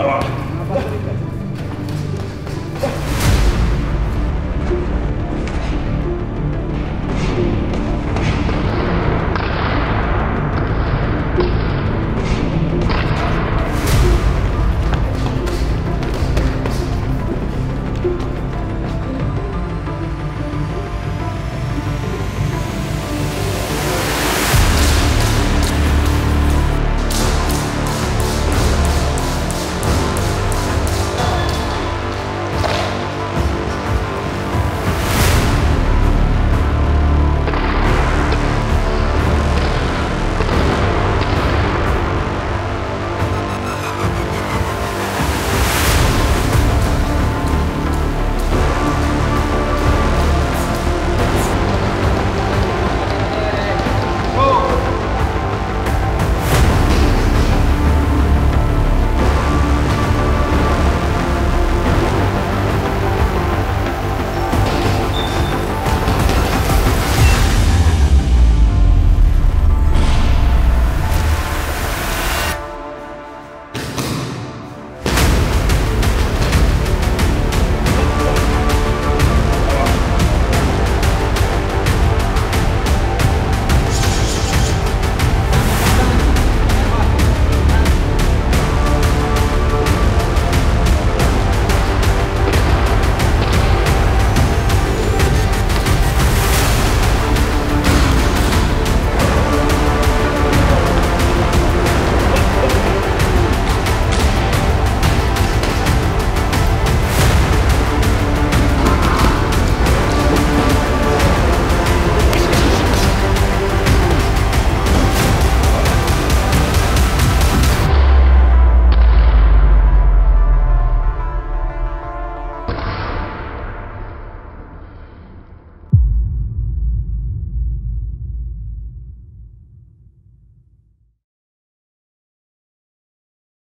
Bye-bye.